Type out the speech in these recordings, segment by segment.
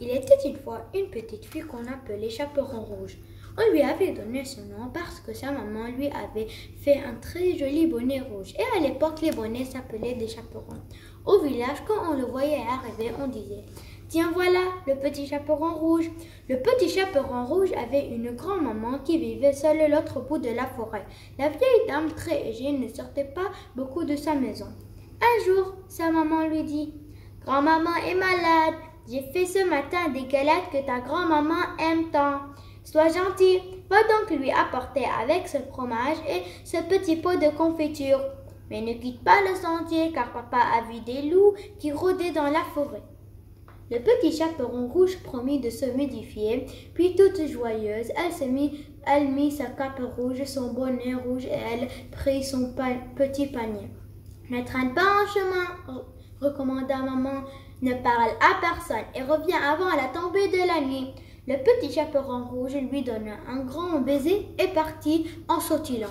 Il était une fois une petite fille qu'on appelait Chaperon Rouge. On lui avait donné ce nom parce que sa maman lui avait fait un très joli bonnet rouge. Et à l'époque, les bonnets s'appelaient des chaperons. Au village, quand on le voyait arriver, on disait Tiens voilà, le petit chaperon rouge. Le petit chaperon rouge avait une grand-maman qui vivait seule à l'autre bout de la forêt. La vieille dame très âgée ne sortait pas beaucoup de sa maison. Un jour, sa maman lui dit Grand-maman est malade, j'ai fait ce matin des galettes que ta grand-maman aime tant. Sois gentil, va donc lui apporter avec ce fromage et ce petit pot de confiture. Mais ne quitte pas le sentier car papa a vu des loups qui rôdaient dans la forêt. Le petit chaperon rouge promit de se modifier, puis toute joyeuse, elle se mit, elle mit sa cape rouge, son bonnet rouge et elle prit son petit panier. Ne traîne pas en chemin, recommanda maman. Ne parle à personne et reviens avant la tombée de la nuit. Le petit chaperon rouge lui donna un grand baiser et partit en sautilant.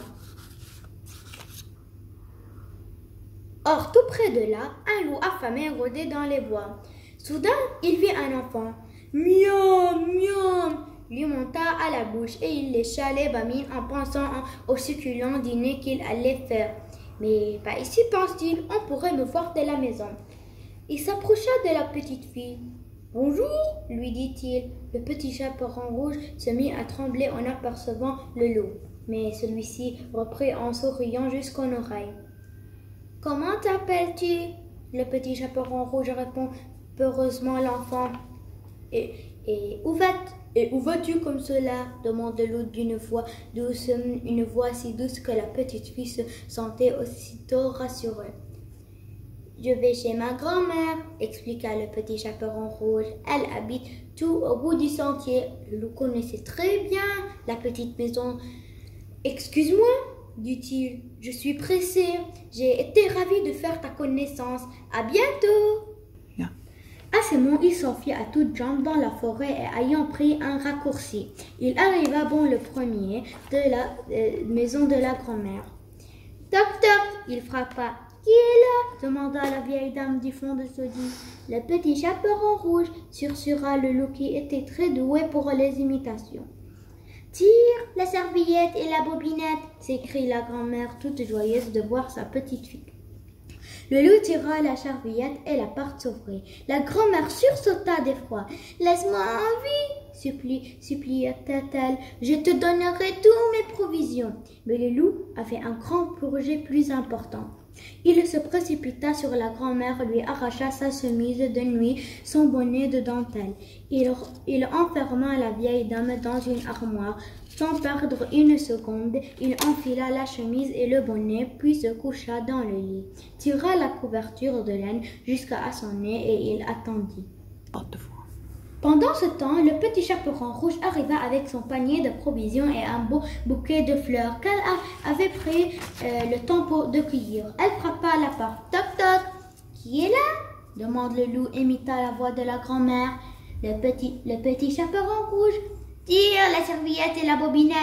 Or, tout près de là, un loup affamé rôdait dans les bois. Soudain, il vit un enfant. Miam, miam, lui monta à la bouche et il lécha les bamines en pensant au succulent dîner qu'il allait faire. Mais pas ici, pense-t-il, on pourrait me voir de la maison. Il s'approcha de la petite fille. Bonjour, lui dit-il. Le petit chaperon rouge se mit à trembler en apercevant le loup, mais celui-ci reprit en souriant jusqu'aux oreilles. Comment t'appelles-tu? Le petit chaperon rouge répond peureusement l'enfant. Et, et où vas-tu? Et où vas-tu comme cela? demande l'autre d'une voix douce, une voix si douce que la petite fille se sentait aussitôt rassurée. Je vais chez ma grand-mère, expliqua le petit chaperon rouge. Elle habite tout au bout du sentier. Le loup connaissait très bien la petite maison. Excuse-moi, dit-il, je suis pressé. J'ai été ravi de faire ta connaissance. À bientôt. À ce moment, il s'enfuit à toutes jambes dans la forêt et ayant pris un raccourci, il arriva bon le premier de la euh, maison de la grand-mère. Toc toc, il frappa. Qui est là demanda la vieille dame du fond de lit. Le petit chaperon rouge, sursura le loup qui était très doué pour les imitations. Tire la serviette et la bobinette s'écrie la grand-mère toute joyeuse de voir sa petite fille. Le loup tira la serviette et la porte s'ouvrit. La grand-mère sursauta d'effroi. Laisse-moi en vie, supplia-t-elle. Je te donnerai toutes mes provisions. Mais le loup avait un grand projet plus important. Il se précipita sur la grand-mère, lui arracha sa chemise de nuit, son bonnet de dentelle. Il, il enferma la vieille dame dans une armoire. Sans perdre une seconde, il enfila la chemise et le bonnet, puis se coucha dans le lit, tira la couverture de laine jusqu'à son nez et il attendit. Pendant ce temps, le petit chaperon rouge arriva avec son panier de provisions et un beau bouquet de fleurs qu'elle avait pris euh, le temps de cueillir. Elle frappa à la porte. Toc toc. Qui est là? demande le loup, imita la voix de la grand-mère. Le petit, le petit chaperon rouge. Tire la serviette et la bobinette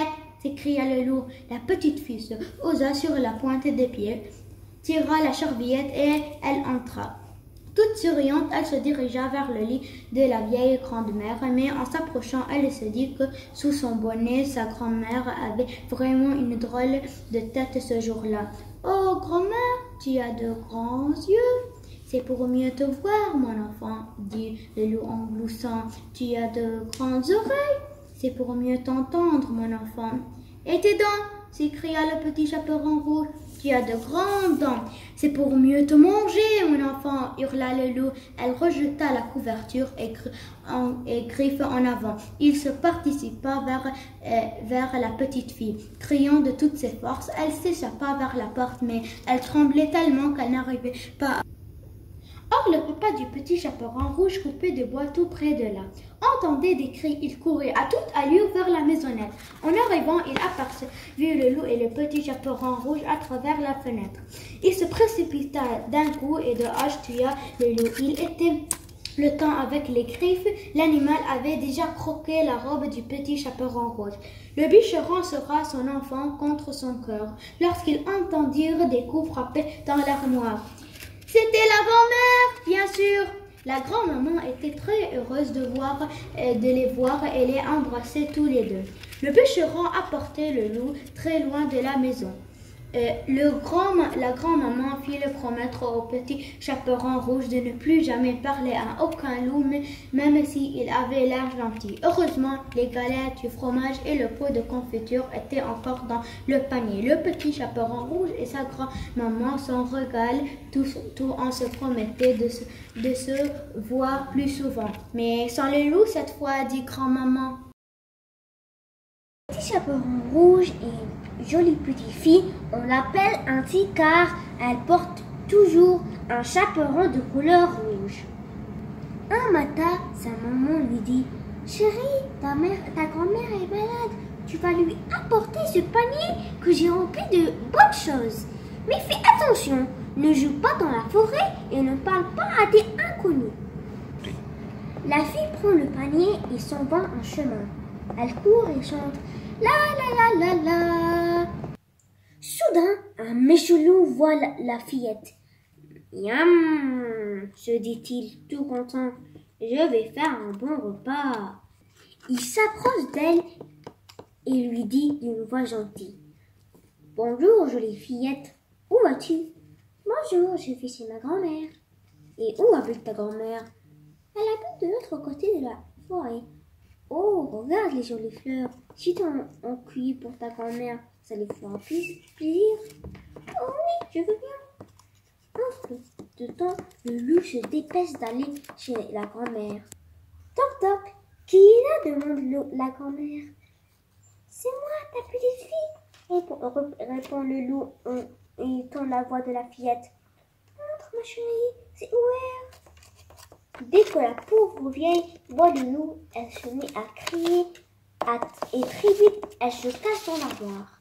s'écria le loup. La petite fille se osa sur la pointe des pieds, tira la serviette et elle entra. Toute souriante, elle se dirigea vers le lit de la vieille grand-mère, mais en s'approchant, elle se dit que sous son bonnet, sa grand-mère avait vraiment une drôle de tête ce jour-là. Oh, grand-mère, tu as de grands yeux. C'est pour mieux te voir, mon enfant, dit le loup en gloussant. Tu as de grandes oreilles. C'est pour mieux t'entendre, mon enfant. Et tes dents s'écria le petit chaperon rouge. Tu as de grandes dents. C'est pour mieux te manger, mon enfant, hurla le loup. Elle rejeta la couverture et, griffe en avant. Il se participa vers, euh, vers la petite fille. Criant de toutes ses forces, elle s'échappa vers la porte, mais elle tremblait tellement qu'elle n'arrivait pas à Or, le papa du petit chaperon rouge coupait de bois tout près de là. Entendait des cris, il courait à toute allure vers la maisonnette. En arrivant, il aperçut le loup et le petit chaperon rouge à travers la fenêtre. Il se précipita d'un coup et de hache tua le loup. Il était le temps avec les griffes, l'animal avait déjà croqué la robe du petit chaperon rouge. Le bicheron sera son enfant contre son cœur lorsqu'ils entendirent des coups frapper dans l'armoire. C'était la grand-mère, bien sûr. La grand-maman était très heureuse de, euh, les voir et les embrasser tous les deux. Le pêcheron apportait le loup très loin de la maison. Euh, le grand, la grand-maman fit le promettre au petit chaperon rouge de ne plus jamais parler à aucun loup, même s'il avait l'air gentil. Heureusement, les galettes, du fromage et le pot de confiture étaient encore dans le panier. Le petit chaperon rouge et sa grand-maman s'en régalent tout, en se promettant de se, de se voir plus souvent. Mais sans les loups cette fois, dit grand-maman. Petit chaperon rouge jolie petite fille, on l'appelle ainsi car elle porte toujours un chaperon de couleur rouge. Un matin, sa maman lui dit Chérie, ta, mère, ta grand-mère est malade. Tu vas lui apporter ce panier que j'ai rempli de bonnes choses. Mais fais attention, ne joue pas dans la forêt et ne parle pas à des inconnus. La fille prend le panier et s'en va en chemin. Elle court et chante La la la la la. Soudain, un méchant loup voit la, fillette. Yam, se dit-il tout content. Je vais faire un bon repas. Il s'approche d'elle et lui dit d'une voix gentille. Bonjour, jolie fillette. Où vas-tu? Bonjour, je suis chez ma grand-mère. Et où habite ta grand-mère? Elle habite de l'autre côté de la forêt. Oh, regarde les jolies fleurs. Si tu en, cueillis pour ta grand-mère, ça lui fera plus plaisir. Oh oui, je veux bien. Un peu de temps, le loup se dépêche d'aller chez la grand-mère. Toc toc, qui est là? demande la grand-mère. C'est moi, ta petite fille, répond, le loup en étant la voix de la fillette. Entre ma chérie, c'est ouvert. Dès que la pauvre vieille voit le loup, elle se met à crier et très vite elle se cache dans l'armoire.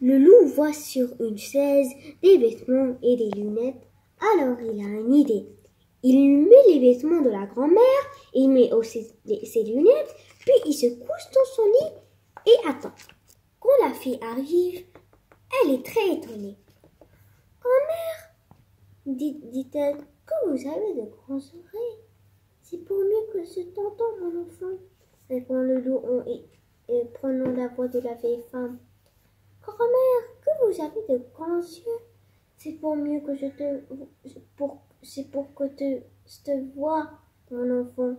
Le loup voit sur une chaise des vêtements et des lunettes. Alors il a une idée. Il met les vêtements de la grand-mère, il met aussi ses lunettes, puis il se couche dans son lit et attend. Quand la fille arrive, elle est très étonnée. Grand-mère, dit-elle, que vous avez de grands oreilles. C'est pour mieux que ce tonton, mon enfant, répond le loup en prenant la voix de la vieille femme. Grand-mère, que vous avez de grands yeux. C'est pour mieux que je te, pour, c'est pour que te, te vois, mon enfant.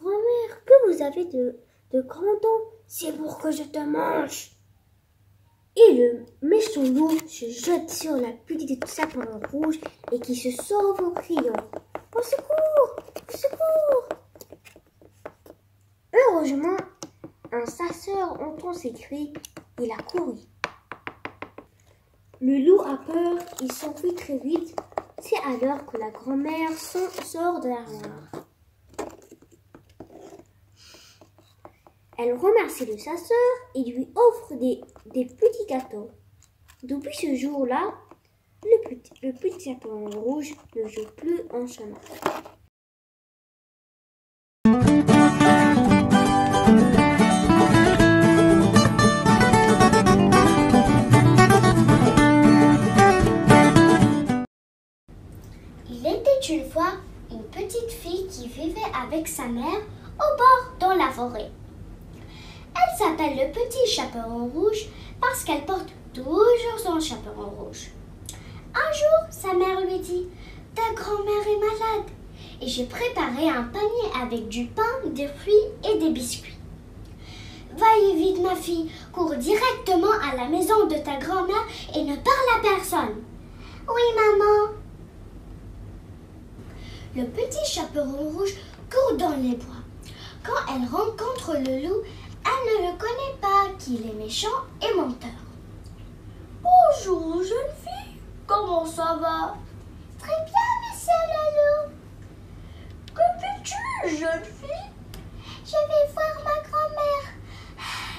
Grand-mère, que vous avez de, de grands dents. C'est pour que je te mange. Et le méchant loup se jette sur la petite chaperon rouge et qui se sauve en criant Au secours Au secours Un chasseur entend ses cris. Il a couru. Le loup a peur, il s'enfuit très vite. C'est alors que la grand-mère sort de l'armoire. Elle remercie le chasseur et lui offre des, petits gâteaux. Depuis ce jour-là, le petit, le rouge ne joue plus en chemin. Une fois une petite fille qui vivait avec sa mère au bord dans la forêt. Elle s'appelle le petit chaperon rouge parce qu'elle porte toujours son chaperon rouge. Un jour, sa mère lui dit Ta grand-mère est malade et j'ai préparé un panier avec du pain, des fruits et des biscuits. Va-y vite, ma fille, cours directement à la maison de ta grand-mère et ne parle à personne. Oui, maman. Le petit chaperon rouge court dans les bois. Quand elle rencontre le loup, elle ne le connaît pas, qu'il est méchant et menteur. Bonjour, jeune fille. Comment ça va? Très bien, monsieur le loup. Que fais-tu, jeune fille? Je vais voir ma grand-mère.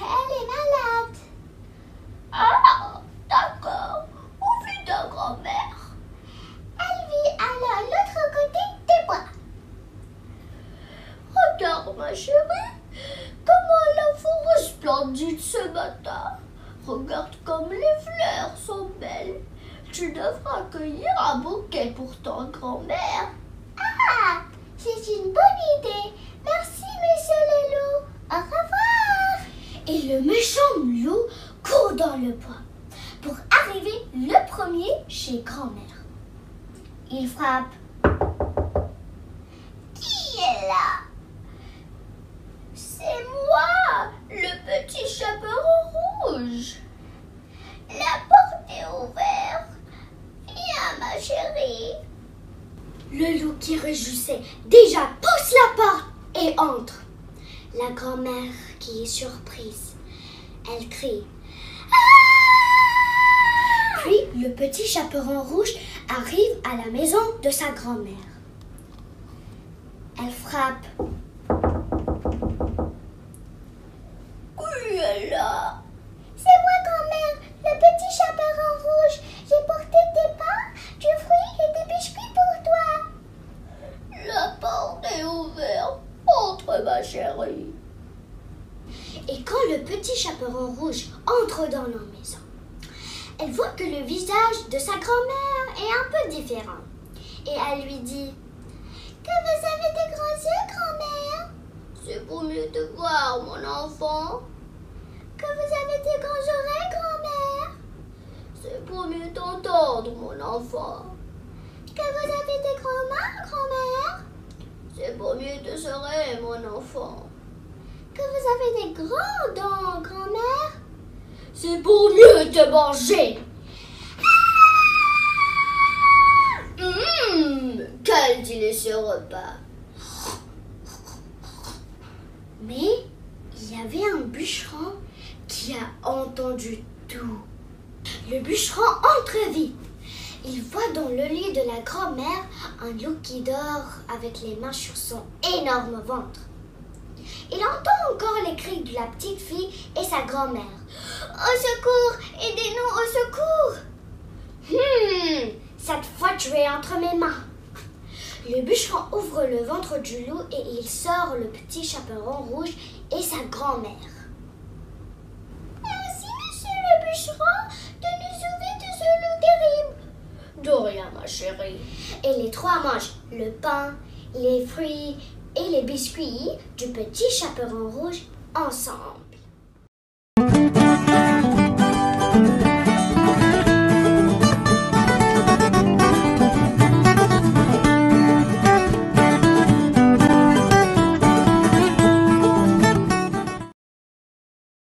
Elle est malade. Ah, d'accord. Où vit ta grand-mère Elle vit à l'autre côté des bois. Regarde, ma chérie. Comment la forêt splendide ce matin. Regarde comme les fleurs sont belles. Tu devras cueillir un bouquet pour ta grand-mère. Ah C'est une bonne idée. Merci, monsieur le loup. Au revoir. Et le méchant loup court dans pour arriver le premier chez grand-mère. Il frappe. Qui est là? C'est moi, le petit chaperon rouge. La porte est ouverte. Viens, ma chérie. Le loup qui réjouissait déjà pousse la porte et entre. La grand-mère qui est surprise, elle crie. Puis le petit chaperon rouge arrive à la maison de sa grand-mère. Elle frappe. Qui est là C'est moi, grand-mère, le petit chaperon rouge. J'ai porté des pains, du fruit et des biscuits pour toi. La porte est ouverte. Entre, ma chérie. Quand le petit chaperon rouge entre dans la maison, elle voit que le visage de sa grand-mère est un peu différent. Et elle lui dit Que vous avez des grands yeux, grand-mère? C'est pour mieux te voir, mon enfant. Que vous avez des grands oreilles, grand-mère? C'est pour mieux t'entendre, mon enfant. Que vous avez des grands mains, grand-mère? C'est pour mieux te serrer, mon enfant. Que vous avez des grands dents, grand-mère C'est pour mieux te manger. Hum, quel délicieux repas. Mais il y avait un bûcheron qui a entendu tout. Le bûcheron entre vite. Il voit dans le lit de la grand-mère un loup qui dort avec les mains sur son énorme ventre. Les cris de la petite fille et sa grand-mère. Au secours Aidez-nous au secours Hmm Cette fois tu es entre mes mains. Le bûcheron ouvre le ventre du loup et il sort le petit chaperon rouge et sa grand-mère. Merci, monsieur le bûcheron, de nous sauver de ce loup terrible. De rien, ma chérie. Et les trois mangent le pain, les fruits et les biscuits du petit chaperon rouge ensemble.